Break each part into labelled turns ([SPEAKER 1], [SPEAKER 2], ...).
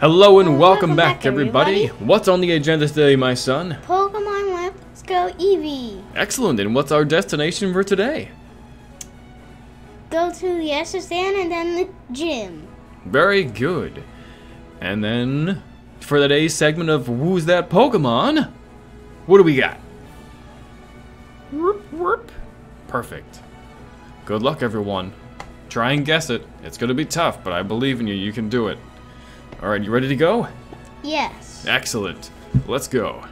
[SPEAKER 1] Hello and welcome,
[SPEAKER 2] welcome
[SPEAKER 1] back,
[SPEAKER 2] back,
[SPEAKER 1] everybody.
[SPEAKER 2] everybody.
[SPEAKER 1] What's on the agenda today, my son?
[SPEAKER 2] Pokemon Let's Go Eevee.
[SPEAKER 1] Excellent. And what's our destination for today?
[SPEAKER 2] Go to the S.S. Anne and then the gym.
[SPEAKER 1] Very good. And then for today's segment of Who's That Pokemon? What do we got? Whoop, whoop. Perfect. Good luck, everyone. Try and guess it. It's going to be tough, but I believe in you. You can do it. All right, you ready to go?
[SPEAKER 2] Yes.
[SPEAKER 1] Excellent. Let's go.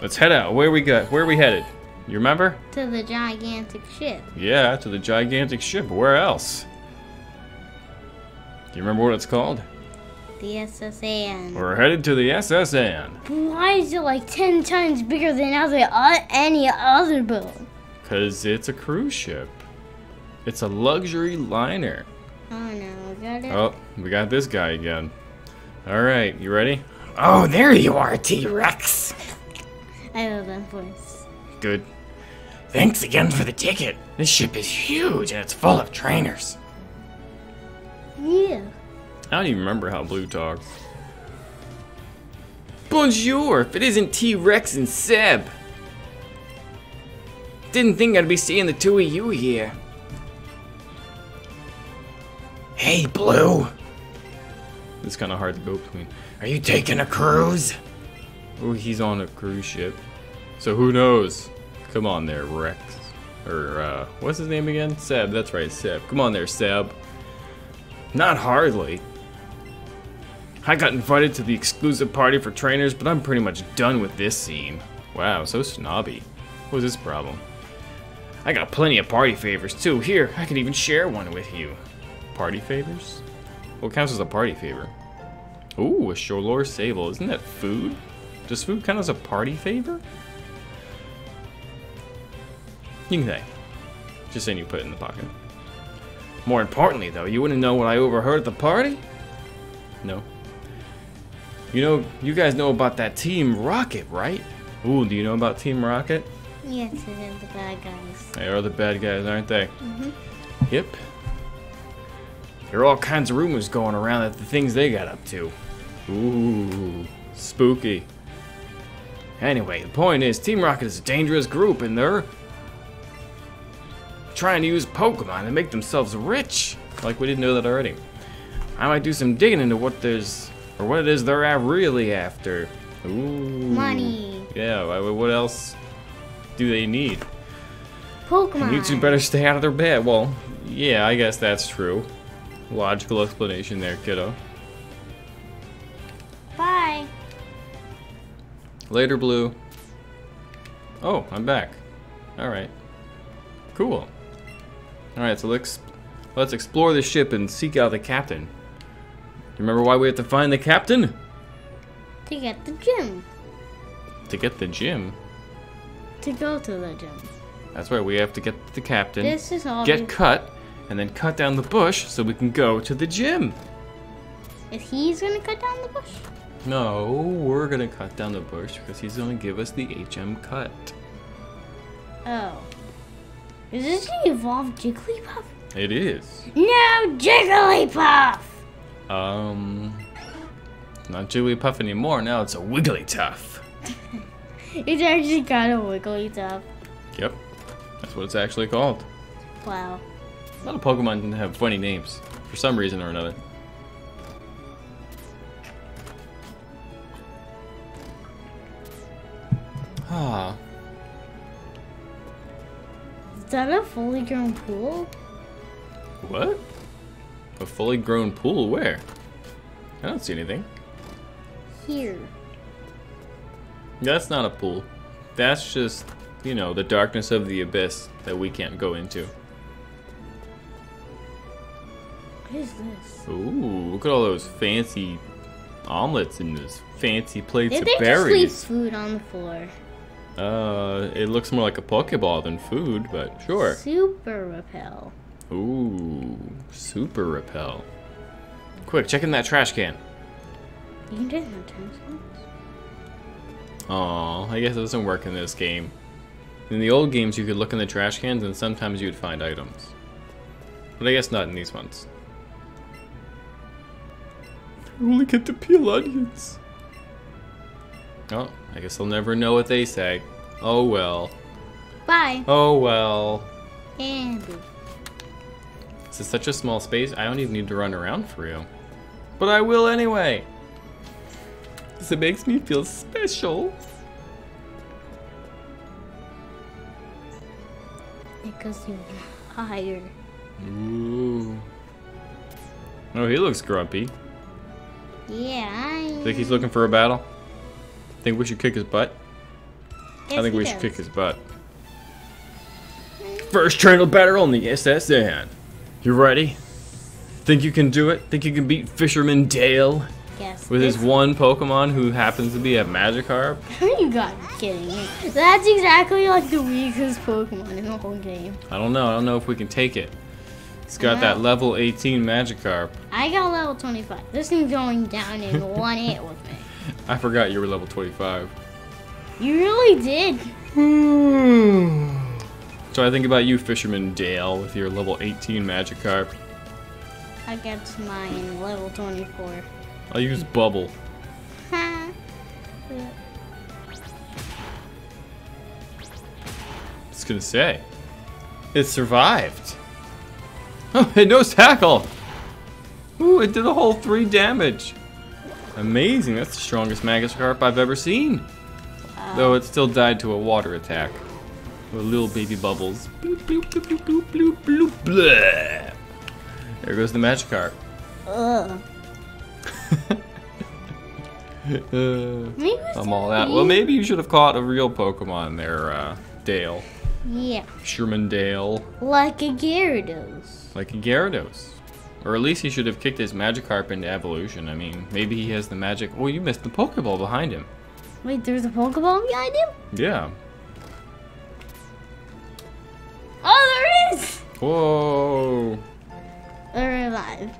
[SPEAKER 1] Let's head out. Where we go? Where are we headed? You remember?
[SPEAKER 2] To the gigantic ship.
[SPEAKER 1] Yeah, to the gigantic ship. Where else? Do you remember what it's called?
[SPEAKER 2] The S.S. Anne.
[SPEAKER 1] We're headed to the S.S. Anne.
[SPEAKER 2] Why is it like 10 times bigger than other, uh, any other boat?
[SPEAKER 1] Because it's a cruise ship. It's a luxury liner.
[SPEAKER 2] Oh no, we got it?
[SPEAKER 1] Oh, we got this guy again. All right, you ready?
[SPEAKER 3] Oh, there you are, T-Rex.
[SPEAKER 2] I love that voice.
[SPEAKER 1] Good.
[SPEAKER 3] Thanks again for the ticket. This ship is huge and it's full of trainers.
[SPEAKER 2] Yeah.
[SPEAKER 1] I don't even remember how Blue talks. Bonjour, if it isn't T-Rex and Seb. Didn't think I'd be seeing the two of you here.
[SPEAKER 3] Hey, Blue,
[SPEAKER 1] It's kind of hard to go between.
[SPEAKER 3] are you taking a cruise?
[SPEAKER 1] Oh, he's on a cruise ship. So who knows? Come on there, Rex. Or, uh, what's his name again? Seb, that's right, Seb. Come on there, Seb. Not hardly. I got invited to the exclusive party for trainers, but I'm pretty much done with this scene. Wow, so snobby. What's his problem? I got plenty of party favors too. Here, I can even share one with you. Party favors? What counts as a party favor? Ooh, a Sholor Sable. Isn't that food? Does food count as a party favor? You can say. Just saying you put it in the pocket. More importantly, though, you wouldn't know what I overheard at the party? No. You know, you guys know about that Team Rocket, right? Ooh, do you know about Team Rocket?
[SPEAKER 2] Yes, is the bad guys.
[SPEAKER 1] They are the bad guys, aren't they? Mm-hmm. Yep. There are all kinds of rumors going around that the things they got up to. Ooh, spooky. Anyway, the point is, Team Rocket is a dangerous group, and they're trying to use Pokemon to make themselves rich. Like we didn't know that already. I might do some digging into what there's, or what it is they're really after. Ooh.
[SPEAKER 2] Money.
[SPEAKER 1] Yeah. What else do they need?
[SPEAKER 2] Pokemon.
[SPEAKER 1] You two better stay out of their bed. Well, yeah, I guess that's true. Logical explanation there, kiddo.
[SPEAKER 2] Bye.
[SPEAKER 1] Later, Blue. Oh, I'm back. Alright. Cool. Alright, so let's let's explore the ship and seek out the captain. You remember why we have to find the captain?
[SPEAKER 2] To get the gym.
[SPEAKER 1] To get the gym.
[SPEAKER 2] To go to the gym.
[SPEAKER 1] That's right, we have to get the captain,
[SPEAKER 2] This is all.
[SPEAKER 1] get cut, and then cut down the bush so we can go to the gym.
[SPEAKER 2] If he's gonna cut down the bush.
[SPEAKER 1] No, we're gonna cut down the bush because he's gonna give us the HM cut.
[SPEAKER 2] Oh. Is this the evolved Jigglypuff?
[SPEAKER 1] It is.
[SPEAKER 2] No, Jigglypuff!
[SPEAKER 1] Um, not Jigglypuff anymore. Now it's a Wigglytuff.
[SPEAKER 2] It's actually kind of Wigglytuff.
[SPEAKER 1] Yep, that's what it's actually called.
[SPEAKER 2] Wow.
[SPEAKER 1] A lot of Pokemon have funny names for some reason or another. Ah,
[SPEAKER 2] Is that a fully grown pool?
[SPEAKER 1] what? A fully grown pool? Where? I don't see anything.
[SPEAKER 2] Here.
[SPEAKER 1] That's not a pool. That's just, you know, the darkness of the abyss that we can't go into.
[SPEAKER 2] What is this?
[SPEAKER 1] Ooh, look at all those fancy omelets and those fancy plates
[SPEAKER 2] Did
[SPEAKER 1] of
[SPEAKER 2] they just leave food on the floor?
[SPEAKER 1] Uh, it looks more like a Pokeball than food, but sure.
[SPEAKER 2] Super repel.
[SPEAKER 1] Ooh, super repel. Quick, check in that trash can.
[SPEAKER 2] You can take my ten.
[SPEAKER 1] Aw, I guess it doesn't work in this game. In the old games, you could look in the trash cans and sometimes you'd find items. But I guess not in these ones. Only get to peel onions. Oh, I guess I'll never know what they say. Oh well.
[SPEAKER 2] Bye.
[SPEAKER 1] Oh well.
[SPEAKER 2] And
[SPEAKER 1] This is such a small space, I don't even need to run around for real. But I will anyway. Because it makes me feel special.
[SPEAKER 2] because you're higher.
[SPEAKER 1] Ooh. Oh, he looks grumpy.
[SPEAKER 2] Yeah, I.
[SPEAKER 1] Think he's looking for a battle? Think we should kick his butt? I think we should kick his butt. First trainer battle on the S.S. Anne. You ready? Think you can do it? Think you can beat Fisherman Dale
[SPEAKER 2] Yes.
[SPEAKER 1] with his one Pokemon who happens to be a Magikarp?
[SPEAKER 2] Are you got kidding me. That's exactly like the weakest Pokemon in the whole game.
[SPEAKER 1] I don't know. I don't know if we can take it. He's got that level 18 Magikarp.
[SPEAKER 2] I got level 25. This thing's going down in one hit with me.
[SPEAKER 1] I forgot you were level 25.
[SPEAKER 2] You really did.
[SPEAKER 1] So I think about you, Fisherman Dale, with your level 18 Magikarp.
[SPEAKER 2] I got mine level 24.
[SPEAKER 1] I'll use Bubble. Just gonna say. It survived. Oh, it knows tackle! Ooh, it did a whole three damage. Amazing, that's the strongest Magikarp I've ever seen. Though it still died to a water attack. With little baby bubbles. Bloop, bloop, bloop, bloop, bloop, bloop, bloop. There goes the Magikarp.
[SPEAKER 2] Ugh.
[SPEAKER 1] Uh, I'm all out. Well, maybe you should have caught a real Pokemon there, uh, Dale.
[SPEAKER 2] Yeah,
[SPEAKER 1] Sherman Dale.
[SPEAKER 2] like a Gyarados.
[SPEAKER 1] Like a Gyarados. Or at least he should have kicked his Magikarp into evolution. I mean, maybe he has the magic. Oh, you missed the Pokeball behind him.
[SPEAKER 2] Wait, there's a Pokeball behind him?
[SPEAKER 1] Yeah.
[SPEAKER 2] Oh, there is!
[SPEAKER 1] Whoa.
[SPEAKER 2] They're alive.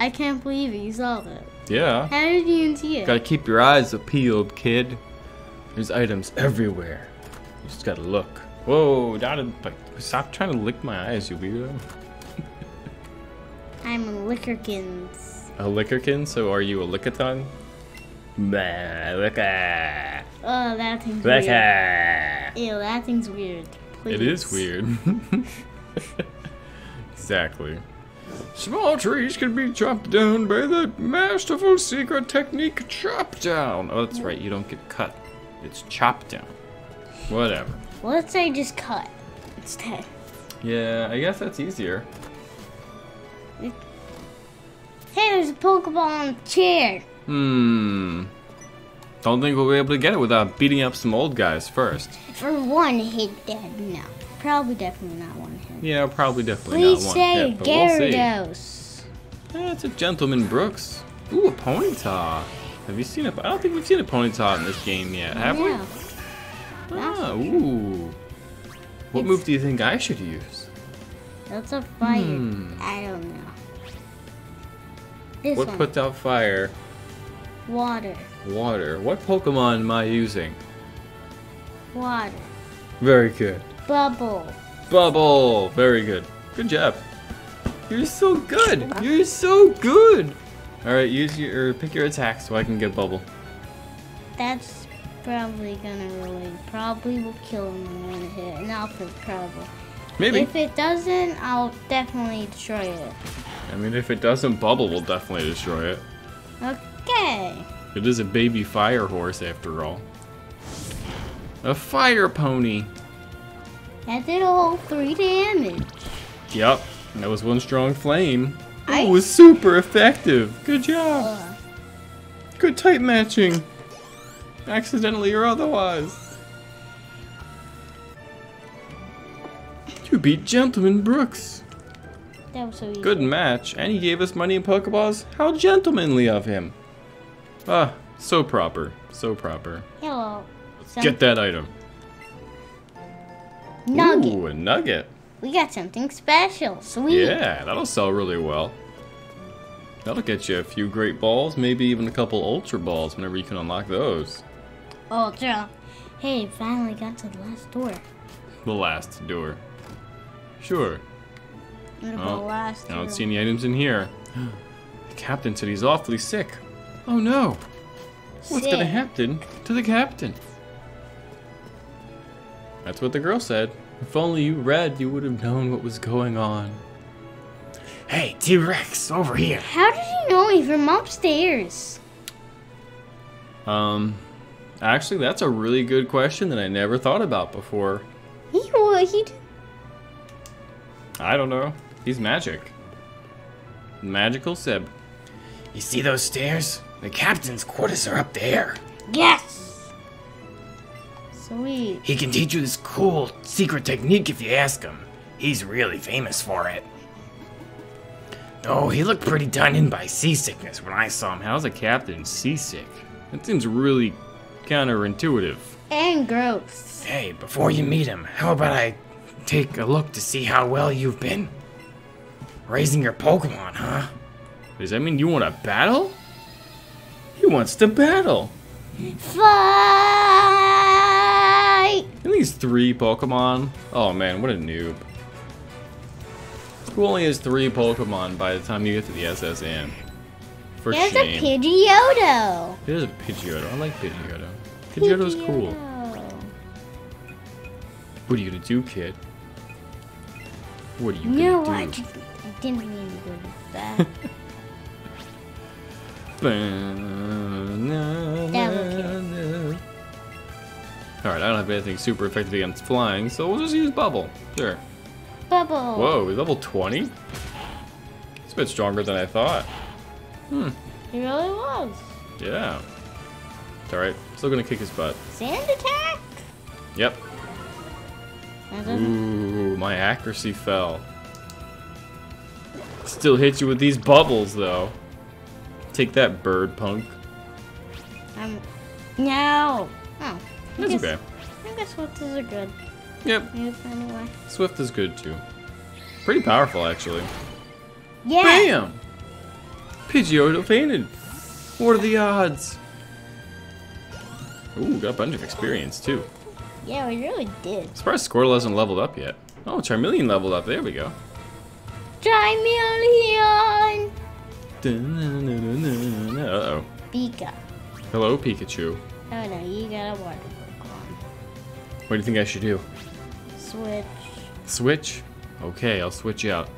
[SPEAKER 2] I can't believe you saw that.
[SPEAKER 1] Yeah.
[SPEAKER 2] How did you even see it?
[SPEAKER 1] Gotta keep your eyes peeled, kid. There's items everywhere. You just gotta look. Whoa, Dada, like, stop trying to lick my eyes, you weirdo.
[SPEAKER 2] I'm a Lickerkins.
[SPEAKER 1] A lickerkin? So are you a lickathon? Bah, licka.
[SPEAKER 2] Oh, that thing's weird.
[SPEAKER 1] Licka.
[SPEAKER 2] Ew, that thing's weird.
[SPEAKER 1] It is weird. exactly. Small trees can be chopped down by the masterful secret technique chop down. Oh, that's right. You don't get cut. It's chop down. Whatever.
[SPEAKER 2] Let's say just cut instead.
[SPEAKER 1] Yeah, I guess that's easier.
[SPEAKER 2] Hey, there's a Pokeball on the chair.
[SPEAKER 1] Hmm. Don't think we'll be able to get it without beating up some old guys first.
[SPEAKER 2] For one hit, dead. No. Probably definitely not one hit.
[SPEAKER 1] Yeah, probably definitely
[SPEAKER 2] Please
[SPEAKER 1] not one
[SPEAKER 2] say
[SPEAKER 1] hit, we'll see.
[SPEAKER 2] Gyarados.
[SPEAKER 1] Yeah, a Gentleman Brooks. Ooh, a Ponyta. Have you seen a? I don't think we've seen a Ponyta in this game yet, have we?
[SPEAKER 2] No. That's
[SPEAKER 1] Ah, ooh. What
[SPEAKER 2] It's-
[SPEAKER 1] move do you think I should use?
[SPEAKER 2] That's a fire.
[SPEAKER 1] Hmm.
[SPEAKER 2] I don't know. This
[SPEAKER 1] What
[SPEAKER 2] one.
[SPEAKER 1] puts out fire?
[SPEAKER 2] Water.
[SPEAKER 1] Water. What Pokemon am I using?
[SPEAKER 2] Water.
[SPEAKER 1] Very good.
[SPEAKER 2] Bubble.
[SPEAKER 1] Bubble. Very good. Good job. You're so good. You're so good. All right, use your pick your attack so I can get Bubble.
[SPEAKER 2] That's probably gonna really probably will kill him in one hit, and I'll put probably.
[SPEAKER 1] Maybe.
[SPEAKER 2] If it doesn't, I'll definitely destroy it.
[SPEAKER 1] I mean, if it doesn't bubble, we'll definitely destroy it.
[SPEAKER 2] Okay.
[SPEAKER 1] It is a baby fire horse after all. A fire pony.
[SPEAKER 2] That did a whole three damage.
[SPEAKER 1] Yep, that was one strong flame. It was super effective. Good job. Good type matching. Accidentally or otherwise. You beat Gentleman Brooks.
[SPEAKER 2] That was so easy.
[SPEAKER 1] Good match, and he gave us money in Pokeballs. How gentlemanly of him. Ah, so proper. So proper.
[SPEAKER 2] Hello.
[SPEAKER 1] Get that item.
[SPEAKER 2] nugget.
[SPEAKER 1] Ooh, a nugget.
[SPEAKER 2] We got something special. Sweet.
[SPEAKER 1] Yeah, that'll sell really well. That'll get you a few great balls, maybe even a couple ultra balls whenever you can unlock those.
[SPEAKER 2] Ultra. Hey, finally got to the last door.
[SPEAKER 1] The last door. Sure.
[SPEAKER 2] The
[SPEAKER 1] Oh,
[SPEAKER 2] last
[SPEAKER 1] I don't
[SPEAKER 2] door.
[SPEAKER 1] see any items in here. The captain said he's awfully sick. Oh no. What's gonna happen to the captain? That's what the girl said. If only you read, you would have known what was going on.
[SPEAKER 3] Hey, T-Rex, over here.
[SPEAKER 2] How did he know me from upstairs?
[SPEAKER 1] Um, actually, that's a really good question that I never thought about before.
[SPEAKER 2] He wa- he. d-
[SPEAKER 1] I don't know. He's magic. Magical Seb.
[SPEAKER 3] You see those stairs? The captain's quarters are up there.
[SPEAKER 2] Yes. Sweet.
[SPEAKER 3] He can teach you this cool secret technique if you ask him. He's really famous for it. Oh, he looked pretty done in by seasickness when I saw him.
[SPEAKER 1] How's a captain seasick? That seems really counterintuitive.
[SPEAKER 2] And gross.
[SPEAKER 3] Hey, before you meet him, how about I take a look to see how well you've been? Raising your Pokemon, huh?
[SPEAKER 1] Does that mean you want to battle? He wants to battle.
[SPEAKER 2] Fight.
[SPEAKER 1] And these three Pokemon. Oh man, what a noob. Who only has three Pokemon by the time you get to the S.S. Anne? For
[SPEAKER 2] There's
[SPEAKER 1] shame.
[SPEAKER 2] a Pidgeotto.
[SPEAKER 1] There's a Pidgeotto. I like Pidgeotto. Pidgeotto's cool. What are you gonna do, kid? What are you
[SPEAKER 2] No,
[SPEAKER 1] gonna do?
[SPEAKER 2] just, I didn't mean to go to that.
[SPEAKER 1] Alright, I don't have anything super effective against flying, so we'll just use Bubble. Sure.
[SPEAKER 2] Bubble.
[SPEAKER 1] Whoa, level 20? It's a bit stronger than I thought. Hmm.
[SPEAKER 2] He really was.
[SPEAKER 1] Yeah. It's alright. Still gonna kick his butt.
[SPEAKER 2] Sand attack.
[SPEAKER 1] Yep.
[SPEAKER 2] Mm-hmm.
[SPEAKER 1] Ooh, my accuracy fell. Still hit you with these bubbles, though. Take that, bird punk.
[SPEAKER 2] I'm. No. Oh. I
[SPEAKER 1] That's
[SPEAKER 2] guess,
[SPEAKER 1] okay.
[SPEAKER 2] I guess Swifters are good.
[SPEAKER 1] Yep,
[SPEAKER 2] anyway.
[SPEAKER 1] Swift is good too. Pretty powerful, actually.
[SPEAKER 2] Yeah.
[SPEAKER 1] Bam! Pidgeotto fainted. What are the odds? Ooh, got a bunch of experience too.
[SPEAKER 2] Yeah, we really did.
[SPEAKER 1] Surprised Squirtle hasn't leveled up yet. Oh, Charmeleon leveled up. There we go.
[SPEAKER 2] Charmeleon.
[SPEAKER 1] Uh oh.
[SPEAKER 2] Pika.
[SPEAKER 1] Hello, Pikachu.
[SPEAKER 2] Oh no, you got a water Pokemon.
[SPEAKER 1] What do you think I should do?
[SPEAKER 2] Switch.
[SPEAKER 1] Switch? Okay, I'll switch out.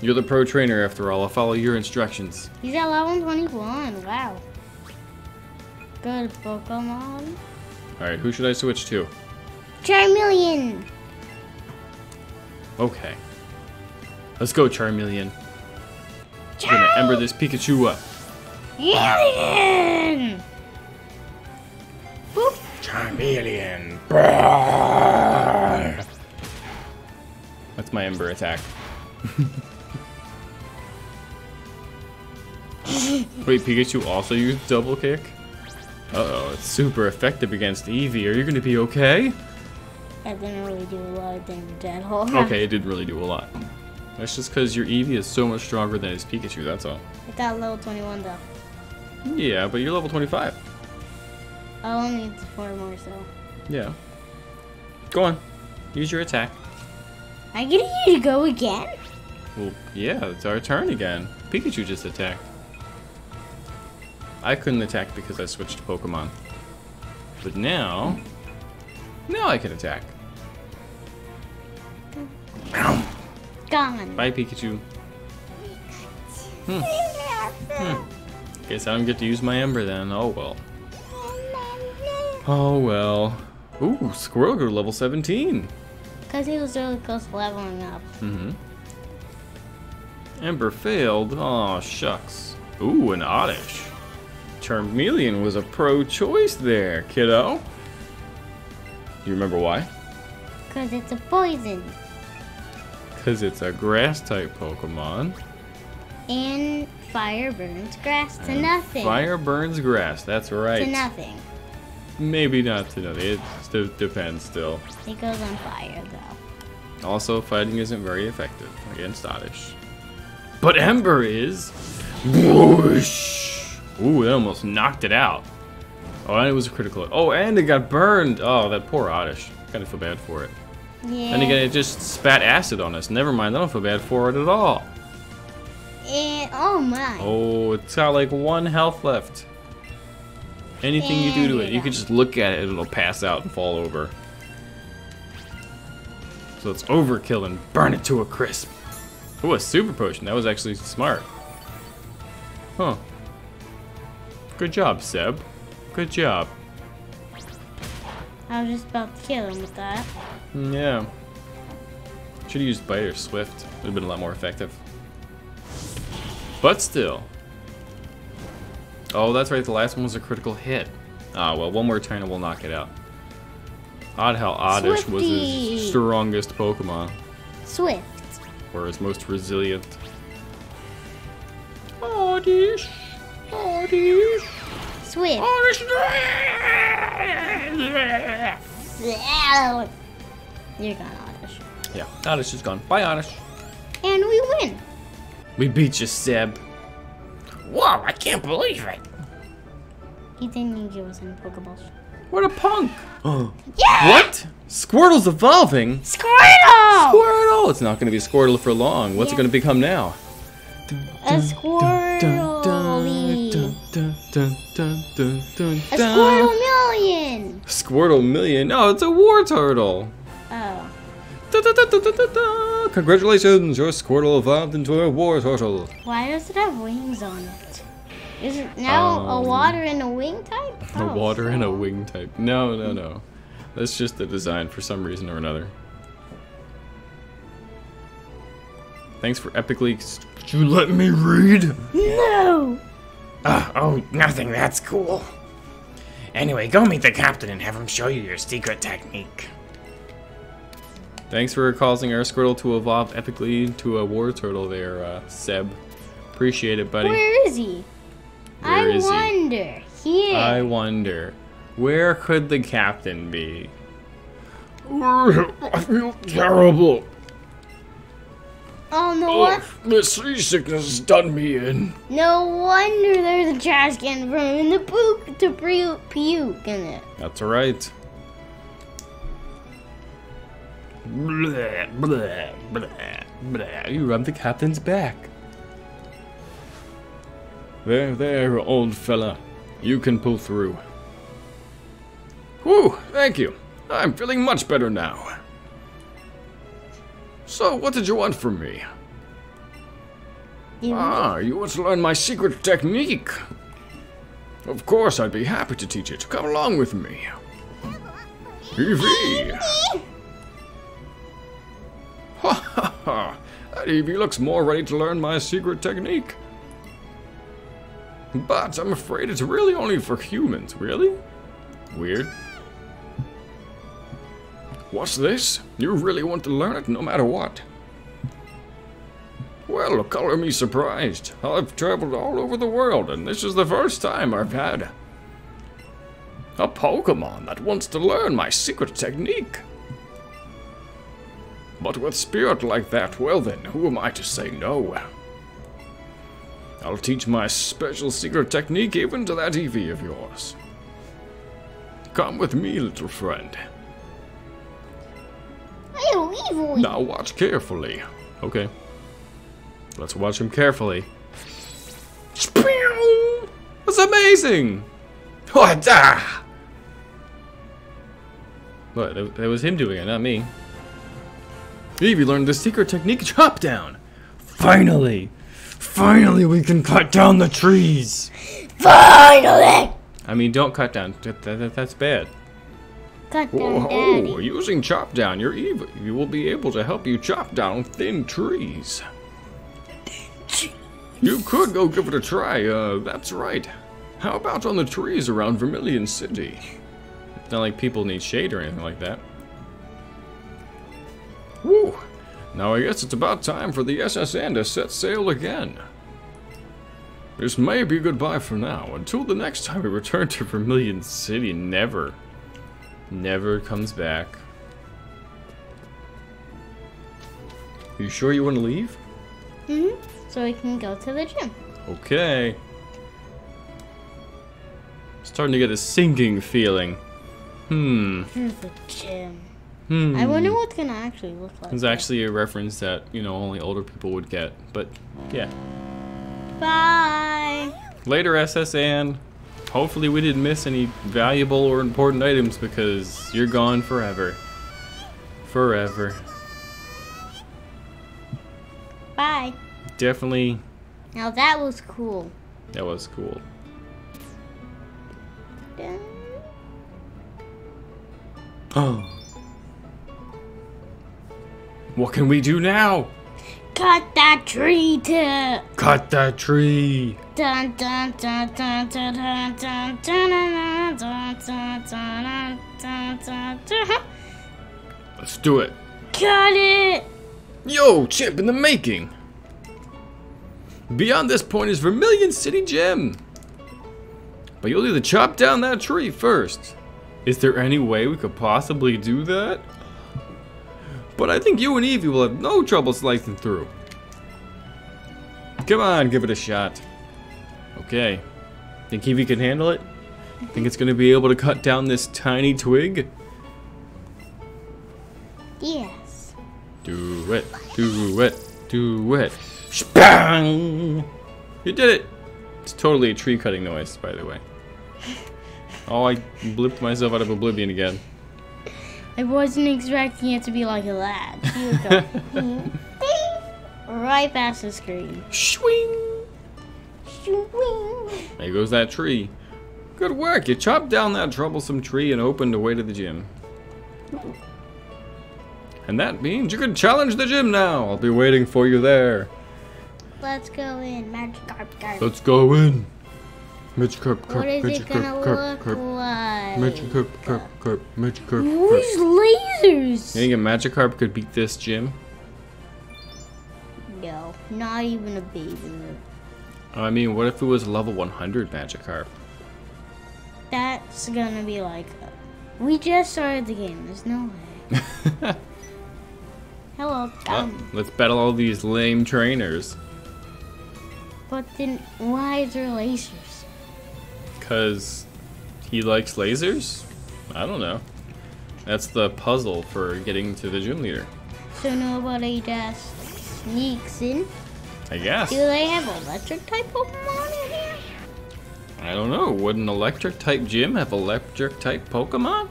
[SPEAKER 1] You're the pro trainer after all. I'll follow your instructions.
[SPEAKER 2] He's at level 21. Wow. Good Pokemon.
[SPEAKER 1] Alright, who should I switch to?
[SPEAKER 2] Charmeleon.
[SPEAKER 1] Okay. Let's go, Charmeleon. We're gonna ember this Pikachu up.
[SPEAKER 2] Charmeleon. Boop.
[SPEAKER 3] Charmeleon.
[SPEAKER 1] That's my ember attack. Wait, Pikachu also used double kick? Uh-oh, it's super effective against Eevee. Are you gonna be okay?
[SPEAKER 2] That didn't really do a lot of damage at all.
[SPEAKER 1] Okay, it didn't really do a lot. That's just because your Eevee is so much stronger than his Pikachu, that's all.
[SPEAKER 2] It got level 21 though.
[SPEAKER 1] Yeah, but you're level 25.
[SPEAKER 2] I'll need four more so.
[SPEAKER 1] Yeah. Go on. Use your attack.
[SPEAKER 2] I get you to go again?
[SPEAKER 1] Well, yeah, it's our turn again. Pikachu just attacked. I couldn't attack because I switched to Pokemon. But now... Now I can attack.
[SPEAKER 2] Gone.
[SPEAKER 1] Bye, Pikachu. Guess I don't get to use my Ember then. Oh well. Oh well. Ooh, Squirrel grew level 17.
[SPEAKER 2] Because he was really close to leveling up.
[SPEAKER 1] Mm-hmm. Ember failed. Aw, shucks. Ooh, an Oddish. Charmeleon was a pro choice there, kiddo. You remember why?
[SPEAKER 2] Because it's a poison.
[SPEAKER 1] Because it's a grass type Pokemon.
[SPEAKER 2] And fire burns grass to
[SPEAKER 1] and
[SPEAKER 2] nothing.
[SPEAKER 1] Fire burns grass, that's right.
[SPEAKER 2] To nothing.
[SPEAKER 1] Maybe not to nothing. It depends still.
[SPEAKER 2] It goes on fire though.
[SPEAKER 1] Also, fighting isn't very effective against Oddish. But Ember is. Whoosh! Ooh, that almost knocked it out. Oh, and it was a critical. Oh, and it got burned. Oh, that poor Oddish. Kind of feel bad for it.
[SPEAKER 2] Yeah.
[SPEAKER 1] And again, it just spat acid on us. Never mind, I don't feel bad for it at all.
[SPEAKER 2] And oh my.
[SPEAKER 1] Oh, it's got like one health left. Anything you do to it, you can just look at it, and it'll pass out and fall over. So it's overkill and burn it to a crisp. Oh, a super potion. That was actually smart. Huh. Good job, Seb. Good job.
[SPEAKER 2] I was just about to kill him with that.
[SPEAKER 1] Mm, Yeah. Should have used Bite or Swift. It Would have been a lot more effective. But still. Oh, that's right. The last one was a critical hit. Ah, well, one more turn and we'll knock it out. Odd how Oddish was his strongest Pokemon.
[SPEAKER 2] Swift.
[SPEAKER 1] Or his most resilient. Oddish. Oddish.
[SPEAKER 2] Swift.
[SPEAKER 1] Oddish.
[SPEAKER 2] You're gone, Oddish.
[SPEAKER 1] Yeah, Oddish is gone. Bye, Oddish.
[SPEAKER 2] And we win.
[SPEAKER 1] We beat you, Seb.
[SPEAKER 3] Whoa, I can't believe it.
[SPEAKER 2] He didn't even give us any Pokeballs.
[SPEAKER 1] What a punk!
[SPEAKER 2] Yeah!
[SPEAKER 1] What? Squirtle's evolving?
[SPEAKER 2] Squirtle!
[SPEAKER 1] Squirtle! It's not going to be Squirtle for long. What's it going to become now?
[SPEAKER 2] A Squirtle! A
[SPEAKER 1] A
[SPEAKER 2] Squirtle million!
[SPEAKER 1] Squirtle million. No, it's a Wartortle.
[SPEAKER 2] Oh.
[SPEAKER 1] Da, da, da. Congratulations, your Squirtle evolved into a Wartortle.
[SPEAKER 2] Why does it have wings on it? Is it now a
[SPEAKER 1] Um,
[SPEAKER 2] water and a wing type?
[SPEAKER 1] A
[SPEAKER 2] Oh,
[SPEAKER 1] water and a wing type. No, no, no. That's just the design for some reason or another. Thanks for epically. Could you let me read?
[SPEAKER 2] No!
[SPEAKER 3] Uh, oh, nothing. That's cool. Anyway, go meet the captain and have him show you your secret technique.
[SPEAKER 1] Thanks for causing our Squirtle to evolve epically to a Wartortle there, uh, Seb. Appreciate it, buddy.
[SPEAKER 2] Where is he?
[SPEAKER 1] Where
[SPEAKER 2] I
[SPEAKER 1] is he?
[SPEAKER 2] wonder. Here.
[SPEAKER 1] I wonder, where could the captain be?
[SPEAKER 3] I feel terrible.
[SPEAKER 2] Oh, no, what?
[SPEAKER 3] the seasickness has done me in.
[SPEAKER 2] no wonder there's a trash can from in the poop to pre- puke in it.
[SPEAKER 1] That's right.
[SPEAKER 3] Blah, blah, blah, blah.
[SPEAKER 1] You rubbed the captain's back. There, there, old fella. You can pull through. Whew, thank you. I'm feeling much better now. So, what did you want from me?
[SPEAKER 2] You-
[SPEAKER 1] Ah, you want to learn my secret technique? Of course, I'd be happy to teach it. Come along with me. Eevee! Ha ha ha! That Eevee looks more ready to learn my secret technique. But I'm afraid it's really only for humans, really? Weird. What's this? You really want to learn it no matter what? Well, color me surprised. I've traveled all over the world, and this is the first time I've had a Pokemon that wants to learn my secret technique. But with spirit like that, well then, who am I to say no? I'll teach my special secret technique even to that Eevee of yours. Come with me, little friend.
[SPEAKER 2] Evil.
[SPEAKER 1] Now watch carefully. Okay. Let's watch him carefully. That's amazing! What? Ah! What? That was him doing it, not me. Eevee learned the secret technique chop down. Finally! Finally, we can cut down the trees.
[SPEAKER 2] Finally!
[SPEAKER 1] I mean, don't cut down. That, that, that's bad.
[SPEAKER 2] Cut
[SPEAKER 1] Whoa,
[SPEAKER 2] daddy.
[SPEAKER 1] Oh, using chop down, you're Eevee you will be able to help you chop down thin trees. You could go give it a try. Uh, that's right. How about on the trees around Vermilion City? It's not like people need shade or anything like that. Woo! Now I guess it's about time for the S.S. Anne to set sail again. This may be goodbye for now. Until the next time we return to Vermilion City, never. Never comes back. You sure you want to leave?
[SPEAKER 2] Mm hmm So we can go to the gym.
[SPEAKER 1] Okay. Starting to get a sinking feeling. Hmm.
[SPEAKER 2] The gym.
[SPEAKER 1] Hmm.
[SPEAKER 2] I wonder what's gonna actually look like.
[SPEAKER 1] It's actually a reference that, you know, only older people would get. But, yeah.
[SPEAKER 2] Bye.
[SPEAKER 1] Later, S.S. Anne. Hopefully, we didn't miss any valuable or important items because you're gone forever. Forever.
[SPEAKER 2] Bye.
[SPEAKER 1] Definitely,
[SPEAKER 2] Now that was cool.
[SPEAKER 1] that was cool.
[SPEAKER 2] Dun.
[SPEAKER 1] Oh. What can we do now?
[SPEAKER 2] Cut that tree to
[SPEAKER 1] Cut that tree.
[SPEAKER 2] dun dun dun dun dun dun dun dun dun dun dun dun dun dun dun
[SPEAKER 1] Let's do it.
[SPEAKER 2] Cut it!
[SPEAKER 1] Yo, chip in the making. Beyond this point is Vermilion City Gym. But you'll need to chop down that tree first. Is there any way we could possibly do that? But I think you and Eevee will have no trouble slicing through. Come on, give it a shot. Okay. Think Eevee can handle it? Think it's gonna be able to cut down this tiny twig?
[SPEAKER 2] Yes.
[SPEAKER 1] Do it, do it, do it. Bang! You did it! It's totally a tree cutting noise, by the way. Oh, I blipped myself out of oblivion again.
[SPEAKER 2] I wasn't expecting it to be like that. Here we go. Ding. right past the screen.
[SPEAKER 1] Swing!
[SPEAKER 2] Swing.
[SPEAKER 1] There goes that tree. Good work, you chopped down that troublesome tree and opened a way to the gym. And that means you can challenge the gym now. I'll be waiting for you there.
[SPEAKER 2] Let's go in. Magic carp.
[SPEAKER 1] Let's go in. Magic carp, carp, magic
[SPEAKER 2] it gonna
[SPEAKER 1] carp, carp, carp.
[SPEAKER 2] like?
[SPEAKER 1] Magic carp, carp, carp, magic carp, carp.
[SPEAKER 2] Where's lasers?
[SPEAKER 1] You think a Magikarp could beat this gym?
[SPEAKER 2] No, not even a baby.
[SPEAKER 1] I mean, what if it was level 100 Magikarp?
[SPEAKER 2] That's gonna be like. We just started the game. There's no way. Hello.
[SPEAKER 1] Well,
[SPEAKER 2] Um,
[SPEAKER 1] let's battle all these lame trainers.
[SPEAKER 2] but then why is there lasers?
[SPEAKER 1] Because he likes lasers? I don't know. That's the puzzle for getting to the gym leader.
[SPEAKER 2] So nobody just sneaks in.
[SPEAKER 1] I guess.
[SPEAKER 2] Do they have electric type Pokemon in here?
[SPEAKER 1] I don't know. Would an electric type gym have electric type Pokemon?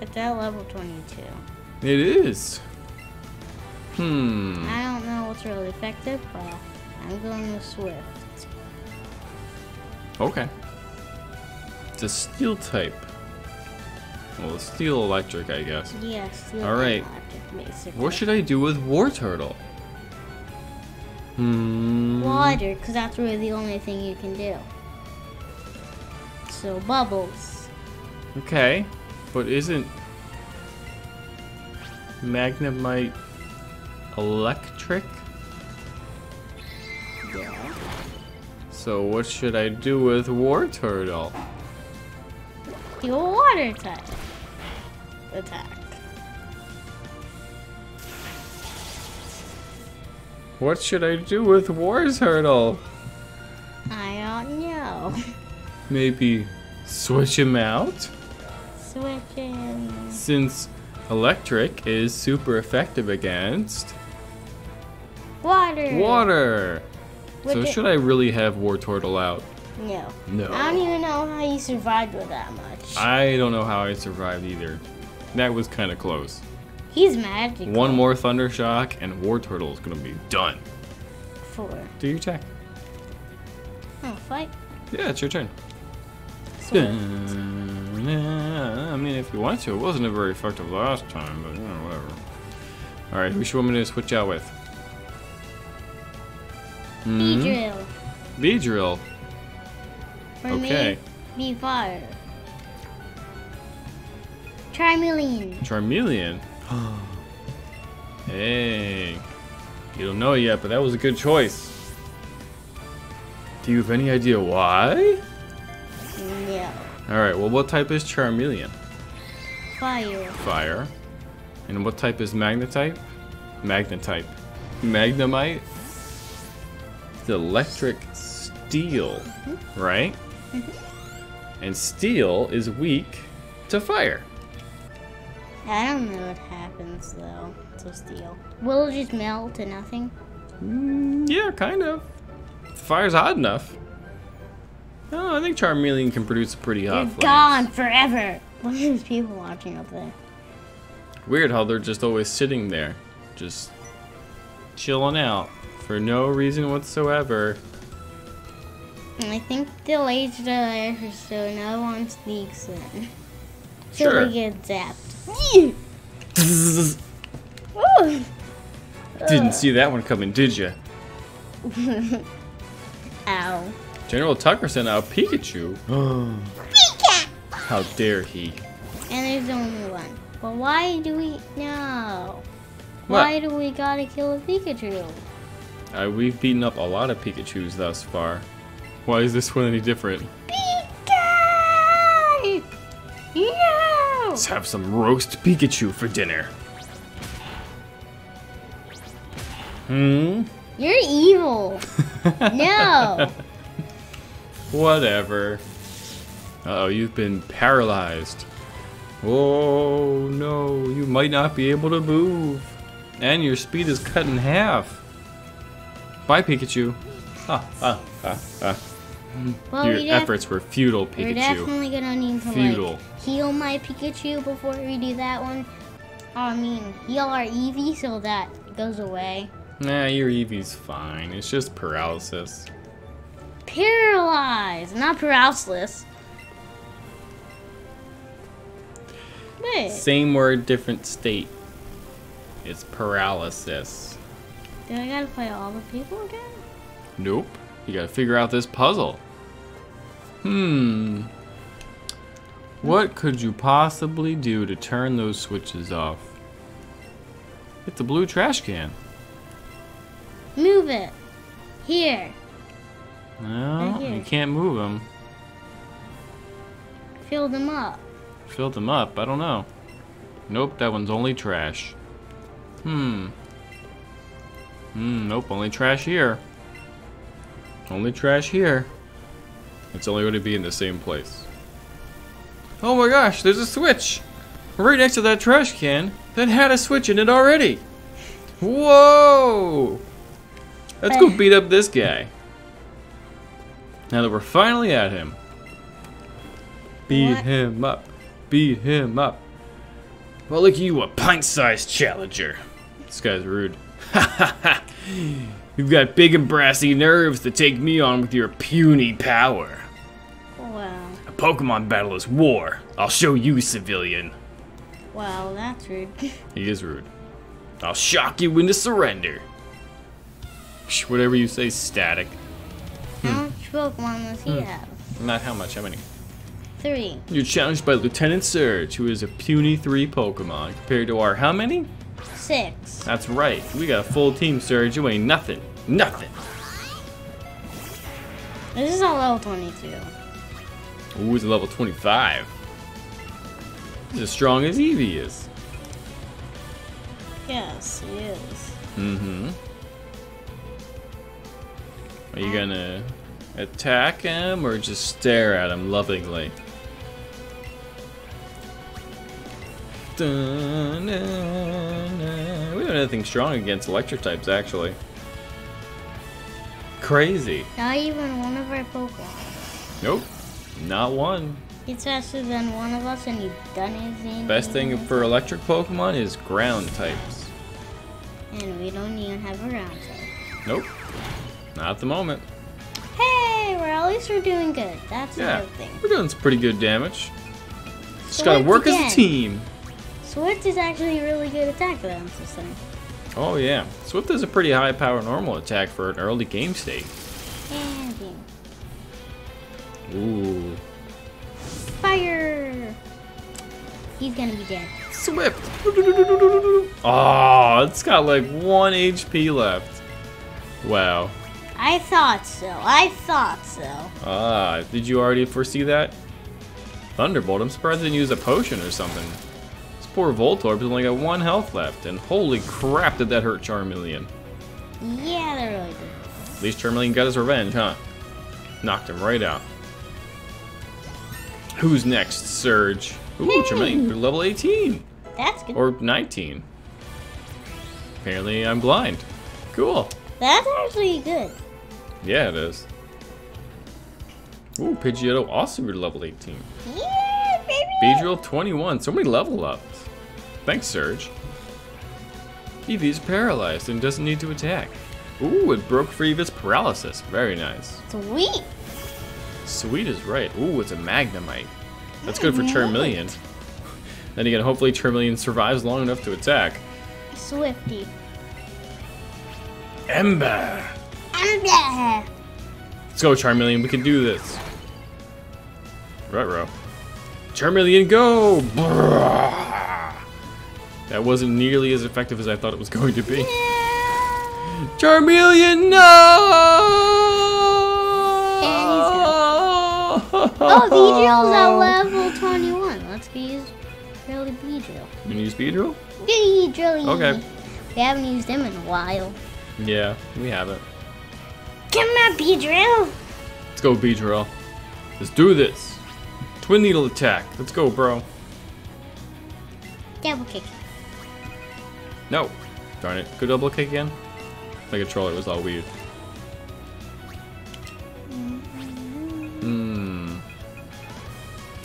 [SPEAKER 2] It's at level 22.
[SPEAKER 1] It is. Hmm.
[SPEAKER 2] I don't know what's really effective, but I'm going with Swift.
[SPEAKER 1] Okay. It's a steel type. Well, steel electric, I guess.
[SPEAKER 2] Yes.
[SPEAKER 1] All right.
[SPEAKER 2] Electric.
[SPEAKER 1] What should I do with Wartortle? Hmm.
[SPEAKER 2] Water, because that's really the only thing you can do. So bubbles.
[SPEAKER 1] Okay, but isn't Magnemite electric?
[SPEAKER 2] Yeah.
[SPEAKER 1] So what should I do with
[SPEAKER 2] Wartortle? A water type attack.
[SPEAKER 1] What should I do with Wartortle?
[SPEAKER 2] I don't know.
[SPEAKER 1] Maybe switch him out?
[SPEAKER 2] Switching.
[SPEAKER 1] Since electric is super effective against
[SPEAKER 2] Water.
[SPEAKER 1] water. So
[SPEAKER 2] the-
[SPEAKER 1] should I really have Wartortle out?
[SPEAKER 2] No.
[SPEAKER 1] No.
[SPEAKER 2] I don't even know how you survived with that much.
[SPEAKER 1] I don't know how I survived either. That was kind of close.
[SPEAKER 2] He's magic.
[SPEAKER 1] One more Thunder Shock and Wartortle is gonna be done.
[SPEAKER 2] Four.
[SPEAKER 1] Do your check.
[SPEAKER 2] Oh, fight.
[SPEAKER 1] Yeah, it's your turn. I mean, if you want to, it wasn't a very effective last time, but you know, whatever. All right, who should want me to switch out with? Hmm?
[SPEAKER 2] Beedrill.
[SPEAKER 1] Beedrill.
[SPEAKER 2] For
[SPEAKER 1] Okay.
[SPEAKER 2] me, be fire. Charmeleon.
[SPEAKER 1] Charmeleon. hey. You don't know yet, but that was a good choice. Do you have any idea why?
[SPEAKER 2] No.
[SPEAKER 1] Alright, well, what type is Charmeleon?
[SPEAKER 2] Fire.
[SPEAKER 1] Fire. And what type is Magnetype? Magnetype. Magnemite? It's electric steel, mm-hmm. right? And steel is weak to fire.
[SPEAKER 2] I don't know what happens though to steel. Will it just melt to nothing?
[SPEAKER 1] Mm, yeah, kind of. fire's hot enough. Oh, I think Charmeleon can produce a pretty hot
[SPEAKER 2] You're
[SPEAKER 1] flame.
[SPEAKER 2] gone forever. Look at these people watching up there.
[SPEAKER 1] Weird how they're just always sitting there, just chilling out for no reason whatsoever.
[SPEAKER 2] And I think the laser there so no one sneaks in. So
[SPEAKER 1] Sure.
[SPEAKER 2] we get zapped.
[SPEAKER 1] Didn't see that one coming, did you?
[SPEAKER 2] Ow.
[SPEAKER 1] General Tucker sent out Pikachu. How dare he?
[SPEAKER 2] And there's only one. But why do we no?
[SPEAKER 1] What?
[SPEAKER 2] Why do we gotta kill a Pikachu?
[SPEAKER 1] Uh, we've beaten up a lot of Pikachus thus far. Why is this one any different?
[SPEAKER 2] Pika! No!
[SPEAKER 1] Let's have some roast Pikachu for dinner. Hmm?
[SPEAKER 2] You're evil. no.
[SPEAKER 1] Whatever. Uh oh, you've been paralyzed. Oh no, you might not be able to move. And your speed is cut in half. Bye, Pikachu. Ah, ah, ah, ah.
[SPEAKER 2] Well,
[SPEAKER 1] Your
[SPEAKER 2] we
[SPEAKER 1] efforts were futile, Pikachu.
[SPEAKER 2] we're definitely gonna need to
[SPEAKER 1] Futile.
[SPEAKER 2] like heal my Pikachu before we do that one. I mean, heal our Eevee so that goes away.
[SPEAKER 1] Nah, your Eevee's fine. It's just paralysis.
[SPEAKER 2] Paralyzed, not paralysis. Wait,
[SPEAKER 1] Same word, different state. It's paralysis.
[SPEAKER 2] do I gotta play all the people again?
[SPEAKER 1] Nope. You gotta figure out this puzzle. Hmm. What could you possibly do to turn those switches off? Hit the blue trash can.
[SPEAKER 2] Move it. Here.
[SPEAKER 1] No,
[SPEAKER 2] Right here.
[SPEAKER 1] you can't move them.
[SPEAKER 2] Fill them up.
[SPEAKER 1] Fill them up. I don't know. Nope, that one's only trash. Hmm. Hmm, nope, only trash here. Only trash here. It's only going to be in the same place. Oh my gosh, there's a switch! Right next to that trash can that had a switch in it already! Whoa! Let's go beat up this guy. Now that we're finally at him. Beat
[SPEAKER 2] What?
[SPEAKER 1] him up. Beat him up. Well, look at you, a pint-sized challenger. This guy's rude. Ha ha ha! You've got big and brassy nerves to take me on with your puny power. Pokemon battle is war. I'll show you, civilian.
[SPEAKER 2] Wow, that's rude.
[SPEAKER 1] He is rude. I'll shock you into surrender. Whatever you say, static.
[SPEAKER 2] How much Pokemon does
[SPEAKER 1] Hmm.
[SPEAKER 2] he have?
[SPEAKER 1] Not how much, how many?
[SPEAKER 2] Three.
[SPEAKER 1] You're challenged by Lieutenant Surge, who is a puny three Pokemon, compared to our how many?
[SPEAKER 2] Six.
[SPEAKER 1] That's right. We got a full team, Surge. You ain't nothing. Nothing.
[SPEAKER 2] This is a level 22.
[SPEAKER 1] Ooh, he's a level 25. He's as strong as Eevee is.
[SPEAKER 2] Yes, he is.
[SPEAKER 1] Mm-hmm. Are you gonna attack him or just stare at him lovingly? Dun, dun, dun. We don't have anything strong against electric types, actually. Crazy.
[SPEAKER 2] Not even one of our Pokemon.
[SPEAKER 1] Nope. Not one.
[SPEAKER 2] It's faster than one of us and he's done anything.
[SPEAKER 1] Best thing for electric Pokemon is ground types.
[SPEAKER 2] And we don't even have a round type.
[SPEAKER 1] Nope. Not at the moment.
[SPEAKER 2] Hey, we're at least we're doing good. That's
[SPEAKER 1] Yeah.
[SPEAKER 2] another thing.
[SPEAKER 1] We're doing some pretty good damage. Just
[SPEAKER 2] So
[SPEAKER 1] gotta work as a team.
[SPEAKER 2] Swift is actually a really good attack defense system.
[SPEAKER 1] Oh yeah. Swift is a pretty high power normal attack for an early game state.
[SPEAKER 2] And game.
[SPEAKER 1] Ooh.
[SPEAKER 2] Fire! He's gonna be dead.
[SPEAKER 1] Swift! Oh, it's got like one HP left. Wow.
[SPEAKER 2] I thought so. I thought so.
[SPEAKER 1] Ah, did you already foresee that? Thunderbolt, I'm surprised they didn't use a potion or something. This poor Voltorb's only got one health left, and holy crap did that hurt Charmeleon.
[SPEAKER 2] Yeah, they're really good.
[SPEAKER 1] At least Charmeleon got his revenge, huh? Knocked him right out. Who's next? Surge. Ooh,
[SPEAKER 2] Hey.
[SPEAKER 1] Charmeleon, you're level 18.
[SPEAKER 2] That's good.
[SPEAKER 1] Or 19. Apparently I'm blind. Cool.
[SPEAKER 2] That's actually good.
[SPEAKER 1] Yeah, it is. Ooh, Pidgeotto also grew to level 18.
[SPEAKER 2] Yeah, baby.
[SPEAKER 1] Beedrill 21. So many level ups. Thanks, Surge. Eevee's paralyzed and doesn't need to attack. Ooh, it broke free of its paralysis. Very nice.
[SPEAKER 2] Sweet.
[SPEAKER 1] Sweet is right. Ooh, it's a Magnemite. That's good for Charmeleon. Then again, hopefully Charmeleon survives long enough to attack.
[SPEAKER 2] Swifty.
[SPEAKER 3] Ember.
[SPEAKER 2] Ember.
[SPEAKER 1] Let's go, Charmeleon. We can do this. Ruh-roh. Charmeleon, go! That wasn't nearly as effective as I thought it was going to be.
[SPEAKER 2] Yeah.
[SPEAKER 1] Charmeleon, no!
[SPEAKER 2] Oh, Beedrill's at level 21. Let's use really Beedrill.
[SPEAKER 1] You gonna use Beedrill?
[SPEAKER 2] Beedrill.
[SPEAKER 1] Okay.
[SPEAKER 2] We haven't used him in a while.
[SPEAKER 1] Yeah, we have it.
[SPEAKER 2] Come on, Beedrill.
[SPEAKER 1] Let's go, Beedrill. Let's do this. Twineedle attack. Let's go, bro.
[SPEAKER 2] Double kick.
[SPEAKER 1] No. Darn it. Good double kick again? My controller was all weird.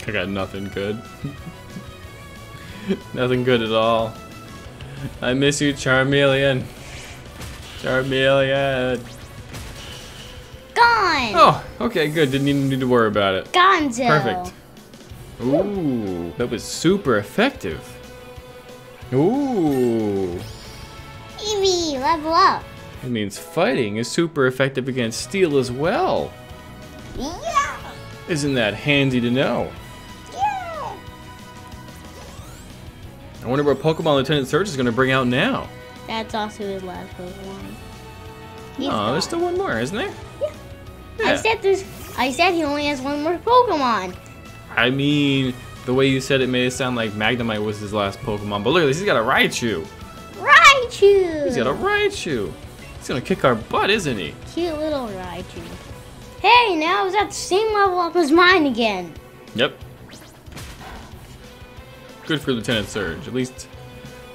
[SPEAKER 1] I got nothing good. nothing good at all. I miss you, Charmeleon. Charmeleon.
[SPEAKER 2] Gone.
[SPEAKER 1] Oh, okay, good. Didn't even need to worry about it.
[SPEAKER 2] Gonzo.
[SPEAKER 1] Perfect. Ooh, that was super effective. Ooh.
[SPEAKER 2] Eevee, level up.
[SPEAKER 1] That means fighting is super effective against steel as well.
[SPEAKER 2] Yeah.
[SPEAKER 1] Isn't that handy to know? I wonder what Pokemon Lieutenant Surge is going to bring out now.
[SPEAKER 2] That's also his last Pokemon. He's
[SPEAKER 1] oh, there's
[SPEAKER 2] gone.
[SPEAKER 1] still one more, isn't there?
[SPEAKER 2] I
[SPEAKER 1] Yeah.
[SPEAKER 2] said there's. I said he only has one more Pokemon.
[SPEAKER 1] I mean, the way you said it made it sound like Magnemite was his last Pokemon, but look at this, he's got a Raichu.
[SPEAKER 2] Raichu.
[SPEAKER 1] He's got a Raichu. He's gonna kick our butt, isn't he?
[SPEAKER 2] cute little Raichu. Hey, now he's at the same level up as mine again.
[SPEAKER 1] Yep. Good for Lieutenant Surge. At least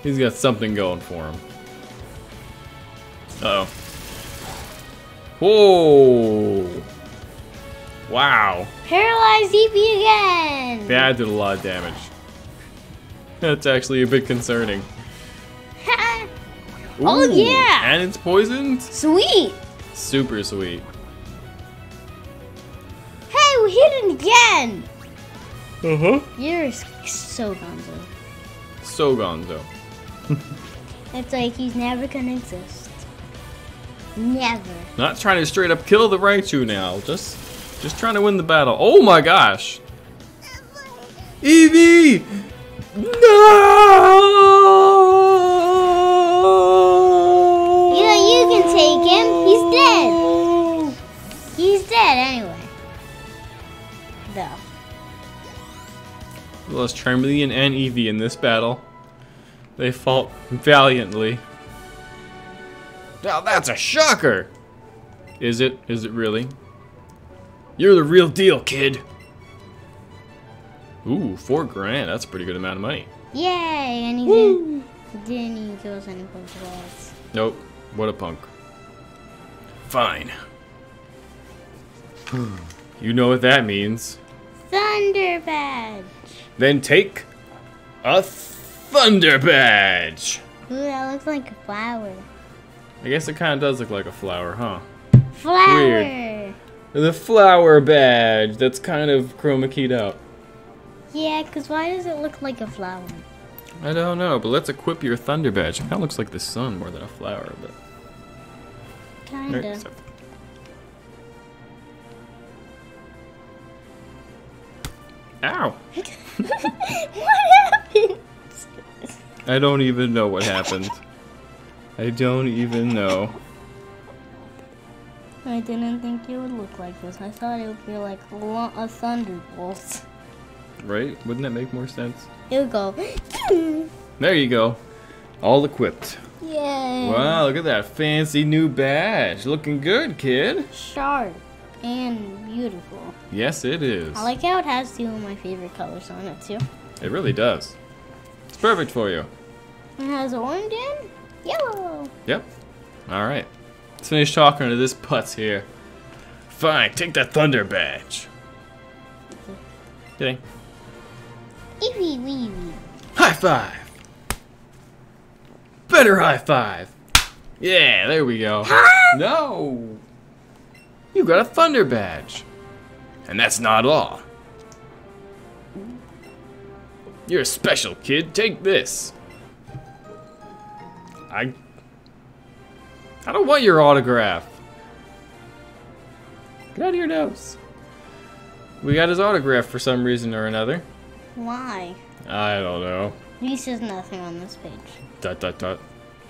[SPEAKER 1] he's got something going for him. Uh oh. Whoa! Wow.
[SPEAKER 2] Paralyzed Eevee again.
[SPEAKER 1] That did a lot of damage. That's actually a bit concerning.
[SPEAKER 2] Oh, yeah.
[SPEAKER 1] And it's poisoned?
[SPEAKER 2] Sweet.
[SPEAKER 1] Super sweet.
[SPEAKER 2] Hey, we hit it again.
[SPEAKER 1] Uh-huh.
[SPEAKER 2] You're so gonzo.
[SPEAKER 1] So gonzo.
[SPEAKER 2] It's like he's never gonna exist. Never.
[SPEAKER 1] Not trying to straight up kill the Raichu now. Just just trying to win the battle. Oh my gosh. Eevee! No!
[SPEAKER 2] You know, you can take him. He's dead. He's dead anyway.
[SPEAKER 1] We lost Charmeleon and Eevee in this battle. They fought valiantly. Now that's a shocker! Is it? Is it really? You're the real deal, kid! Ooh, four grand. That's a pretty good amount of money.
[SPEAKER 2] Yay! And he didn't, didn't even give us any Pokeballs.
[SPEAKER 1] Nope. What a punk. Fine. you know what that means.
[SPEAKER 2] Thunder Badge.
[SPEAKER 1] Then take a Thunder Badge!
[SPEAKER 2] Ooh, that looks like a flower.
[SPEAKER 1] I guess it kind of does look like a flower, huh?
[SPEAKER 2] Flower.
[SPEAKER 1] The flower badge that's kind of chroma keyed out.
[SPEAKER 2] Yeah, because why does it look like a flower?
[SPEAKER 1] I don't know, but let's equip your Thunder Badge. It kind of looks like the sun more than a flower, but.
[SPEAKER 2] Kinda.
[SPEAKER 1] So- Ow!
[SPEAKER 2] what happened?
[SPEAKER 1] I don't even know what happened. I don't even know.
[SPEAKER 2] I didn't think it would look like this. I thought it would be like a thunderbolt.
[SPEAKER 1] Right? Wouldn't that make more sense?
[SPEAKER 2] It would go.
[SPEAKER 1] There you go. All equipped.
[SPEAKER 2] Yay.
[SPEAKER 1] Wow, look at that fancy new badge. Looking good, kid.
[SPEAKER 2] Sharp and beautiful.
[SPEAKER 1] Yes, it is.
[SPEAKER 2] I like how it has two of my favorite colors on it too.
[SPEAKER 1] It really does. It's perfect for you.
[SPEAKER 2] It has orange and yellow.
[SPEAKER 1] Yep. All right. Let's finish talking to this putz here. Fine, take that Thunder Badge. Kidding.
[SPEAKER 2] Eevee weevee.
[SPEAKER 1] High five! Better high five! Yeah, there we go. no! You got a Thunder Badge. And that's not all. You're a special kid, take this. I. I don't want your autograph. Get out of your nose. We got his autograph for some reason or another.
[SPEAKER 2] Why?
[SPEAKER 1] I don't know.
[SPEAKER 2] He says nothing on this page.
[SPEAKER 1] Dot dot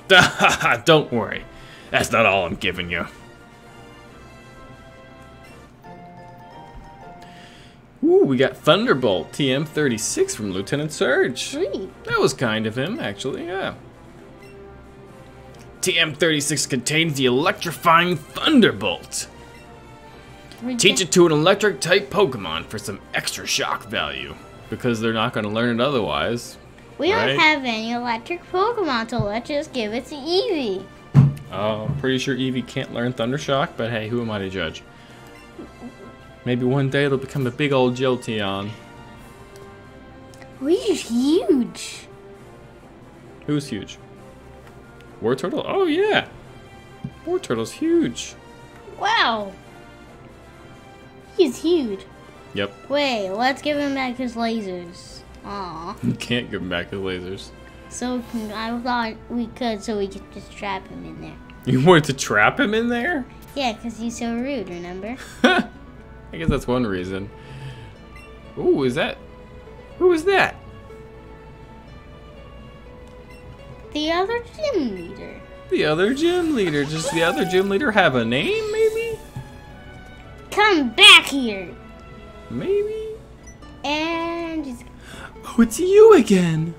[SPEAKER 1] dot. Don't worry. That's not all I'm giving you. Ooh, we got Thunderbolt TM36 from Lieutenant Surge.
[SPEAKER 2] Sweet.
[SPEAKER 1] That was kind of him, actually, yeah. TM36 contains the electrifying Thunderbolt. Teach it to an electric type Pokemon for some extra shock value. Because they're not going to learn it otherwise.
[SPEAKER 2] We don't have any electric Pokemon, so let's just give it to Eevee.
[SPEAKER 1] Uh, I'm pretty sure Eevee can't learn Thunder Shock, but hey, who am I to judge? Maybe one day it'll become a big old Jolteon.
[SPEAKER 2] He's huge.
[SPEAKER 1] Who's huge? Wartortle? Oh yeah! Wartortle's huge.
[SPEAKER 2] Wow. He's huge.
[SPEAKER 1] Yep,
[SPEAKER 2] Wait, let's give him back his lasers. Aw.
[SPEAKER 1] you can't give him back his lasers.
[SPEAKER 2] So I thought we could, so we could just trap him in there.
[SPEAKER 1] You wanted to trap him in there?
[SPEAKER 2] Yeah, because he's so rude, remember?
[SPEAKER 1] I guess that's one reason. Ooh, is that? Who is that?
[SPEAKER 2] The other gym leader.
[SPEAKER 1] The other gym leader. Does the other gym leader have a name, maybe?
[SPEAKER 2] Come back here!
[SPEAKER 1] Maybe?
[SPEAKER 2] And he's
[SPEAKER 1] Oh, it's you again.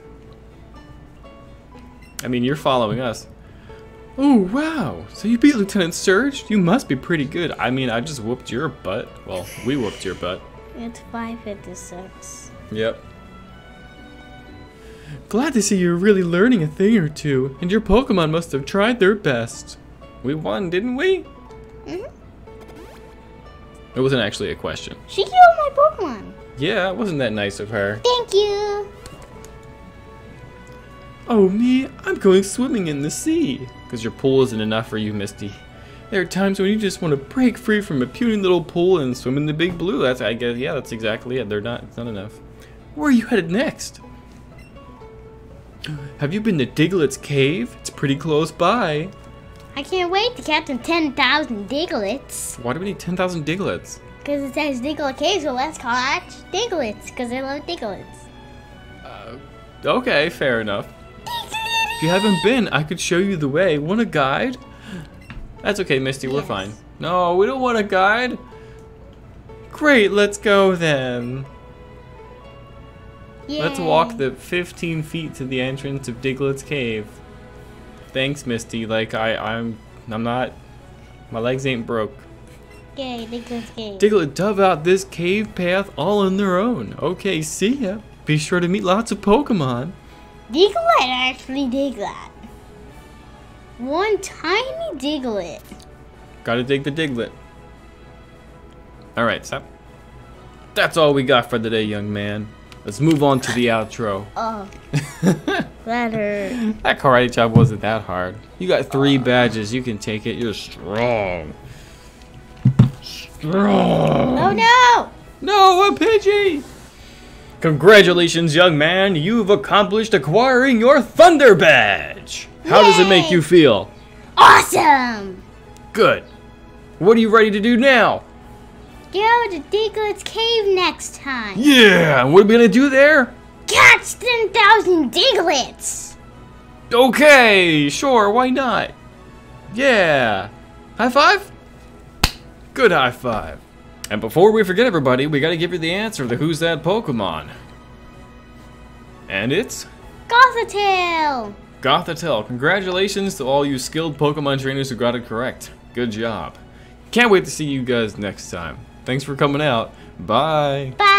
[SPEAKER 1] I mean, you're following us. Oh, wow. So you beat Lieutenant Surge? You must be pretty good. I mean, I just whooped your butt. Well, we whooped your butt.
[SPEAKER 2] it's 556.
[SPEAKER 1] Yep. Glad to see you're really learning a thing or two, and your Pokemon must have tried their best. We won, didn't we?
[SPEAKER 2] Mhm.
[SPEAKER 1] It wasn't actually a question.
[SPEAKER 2] She killed my Pokemon.
[SPEAKER 1] Yeah, it wasn't that nice of her?
[SPEAKER 2] Thank you.
[SPEAKER 1] Oh, me? I'm going swimming in the sea. Because your pool isn't enough for you, Misty. There are times when you just want to break free from a puny little pool and swim in the big blue. That's, I guess, yeah, that's exactly it. They're not, it's not enough. Where are you headed next? Have you been to Diglett's cave? It's pretty close by.
[SPEAKER 2] I can't wait to catch them 10,000 Digletts.
[SPEAKER 1] Why do we need 10,000 Digletts?
[SPEAKER 2] Because it says Diglett Cave, so let's catch Digletts. Because I love Digletts.
[SPEAKER 1] Uh, okay, fair enough. If you haven't been, I could show you the way. Want a guide? That's okay, Misty, we're
[SPEAKER 2] Yes.
[SPEAKER 1] fine. No, we don't want a guide. Great, let's go then. Let's walk the 15 feet to the entrance of Diglett's cave. Thanks, Misty. Like I, I'm, I'm not. My legs ain't broke.
[SPEAKER 2] Yay, Diglett's Cave.
[SPEAKER 1] Diglett dove out this cave path all on their own. Okay, see ya. Be sure to meet lots of Pokemon.
[SPEAKER 2] Diglett actually dig that. One tiny Diglett.
[SPEAKER 1] Gotta dig the Diglett. Alright, stop. That's all we got for today, young man. Let's move on to the outro.
[SPEAKER 2] Oh, that hurt.
[SPEAKER 1] That karate chop wasn't that hard. You got three oh. badges. You can take it. You're strong. Oh, strong.
[SPEAKER 2] Oh no!
[SPEAKER 1] No, a Pidgey! Congratulations, young man. You've accomplished acquiring your Thunder Badge. How does it make you feel?
[SPEAKER 2] Awesome!
[SPEAKER 1] Good. What are you ready to do now?
[SPEAKER 2] Go to Diglett's Cave next time.
[SPEAKER 1] Yeah, what are we gonna do there?
[SPEAKER 2] Catch 10,000 Digletts!
[SPEAKER 1] Okay, sure, why not? Yeah. High five? Good high five. And before we forget everybody, we gotta give you the answer to Who's That Pokemon. And it's
[SPEAKER 2] Gothitail!
[SPEAKER 1] Gothitelle. Congratulations to all you skilled Pokemon trainers who got it correct. Good job. Can't wait to see you guys next time. Thanks for coming out. Bye.
[SPEAKER 2] Bye!